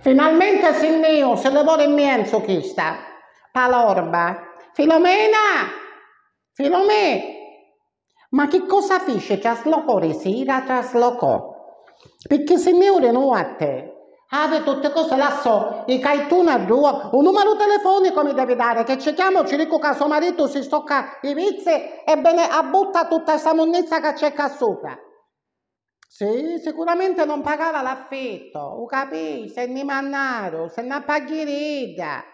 Finalmente signor, se lavora in mienzo chi sta? Palorba. Filomena! Filomena! Ma che cosa fece? Traslocò resira, traslocò. Perché signore non a te. Ave tutte cose là so, i caituna due, un numero telefonico mi devi dare, che ci chiamo, ci dico che suo marito si stocca i vizi e bene butta tutta questa monnezza che c'è qua sopra. Sì, sicuramente non pagava l'affitto, ho capito, se ne mannaro, se ne paghirida.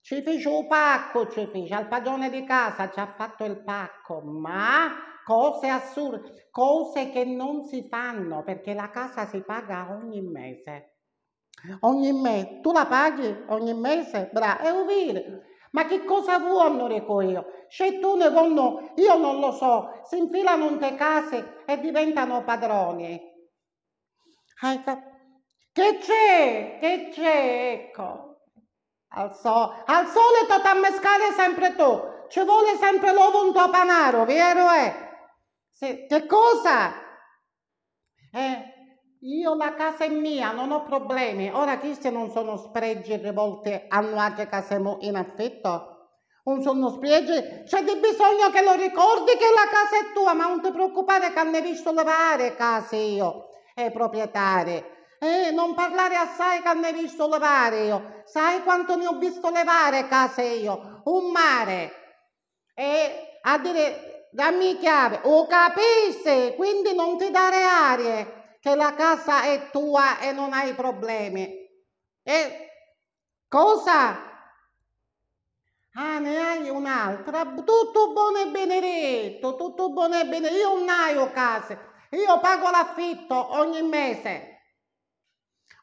Ci fece un pacco, ci fece, al padrone di casa ci ha fatto il pacco, ma cose assurde, cose che non si fanno perché la casa si paga ogni mese. Ogni mese, tu la paghi ogni mese? Bravo, è ovvio. Ma che cosa vuono, dico io? Se tu ne vanno, io non lo so, si infilano in te case e diventano padroni. Che c'è? Che c'è? Ecco. Al, so, al solito ti ammescare sempre tu. Ci vuole sempre l'uovo un tuo panaro, vero è? Se, che cosa? Eh, io la casa è mia, non ho problemi. Ora queste non sono spregi rivolte a nuove case in affitto. Non sono spregi. C'è di bisogno che lo ricordi che la casa è tua, ma non ti preoccupare che ne visto levare case io, e proprietari. Eh, non parlare assai che ne visto levare io. Sai quanto ne ho visto levare case io? Un mare. E a dire, dammi chiave, o capisci? Quindi non ti dare arie che la casa è tua e non hai problemi. E cosa? Ah, ne hai un'altra? Tutto buono e benedetto, tutto buono e benedetto. Io non ho case, io pago l'affitto ogni mese.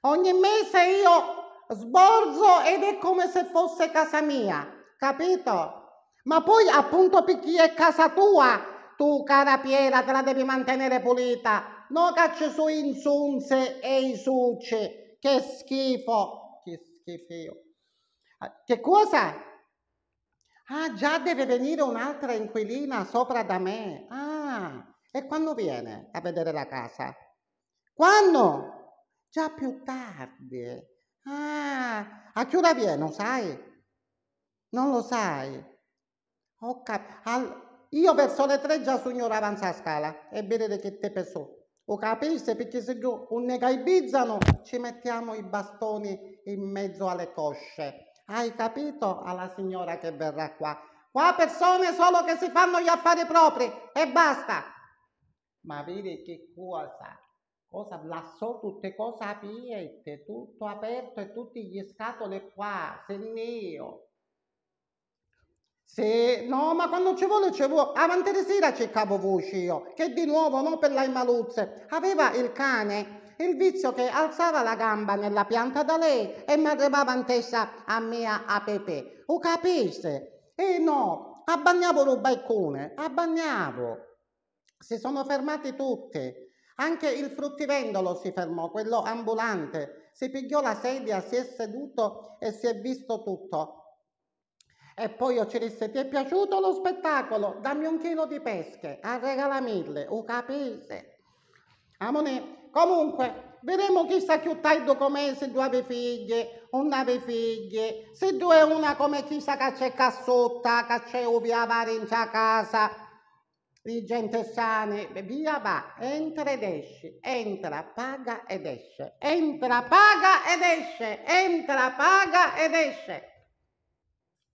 Ogni mese io sborzo ed è come se fosse casa mia, capito? Ma poi appunto per chi è casa tua, tu cara Piera te la devi mantenere pulita, No caccia su insunze e i succe. Che schifo. Che schifo. Ah, che cosa? Ah, già deve venire un'altra inquilina sopra da me. Ah, e quando viene a vedere la casa? Quando? Già più tardi. Ah, a che ora viene, sai? Non lo sai? Ho cap- io verso le tre già sogno avanza a scala e vedete che te penso. O capisci? Perché se giù un negaibizzano ci mettiamo i bastoni in mezzo alle cosce. Hai capito? Alla signora che verrà qua. Qua persone solo che si fanno gli affari propri e basta. Ma vedi che cosa? Cosa lasciò tutte cose aperte, tutto aperto e tutti gli scatole qua, se mio. Sì, no, ma quando ci vuole ci vuole. Avanti di sera cercavo voce io, che di nuovo, non per le maluzze, aveva il cane il vizio che alzava la gamba nella pianta da lei e mi arrivava in testa a mia a Pepe. O capiste? E no, abbagnavo lo balcone, abbagnavo. Si sono fermati tutti. Anche il fruttivendolo si fermò, quello ambulante. Si pigliò la sedia, si è seduto e si è visto tutto. E poi io ci disse, ti è piaciuto lo spettacolo? Dammi un chilo di pesche, a regala mille, o capite? Amone, comunque, vedremo chi sta più tardi come se due avevi figlie, non avevi figlie, se due una come chi sa che c'è cassotta, che c'è via vari in casa, di gente sana, via va, entra ed esce, entra, paga ed esce, entra, paga ed esce, entra, paga ed esce.